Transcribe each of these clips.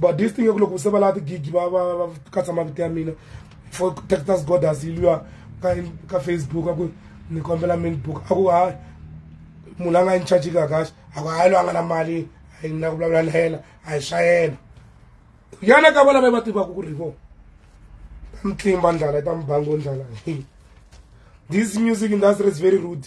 but this thing ya ku loko se va laha tigigi va va va katsa mavito ya mina for texas godas yi luya ka ka facebook a ku ni kombela main book a ku hayi munhu a nga ni chajika kahle a ku hayi loyi a nga na mali na ku vulavula na yena a hi swa yena yana ka valava va tivaka ku ri vo ta mitlimba ndlala i ta mibango ndlala this music industry is very rude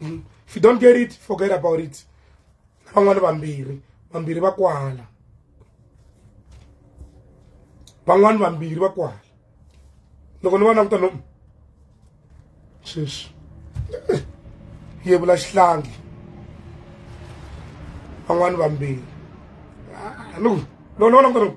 hmm. if you don't get it forget about it na van'wani vambirhi vambirhi va kwala van'wani vambirhi va kwala loko ni va languta no sweswi yevula xihlangi van'wani vambirhi loko ah, loko ni va languta no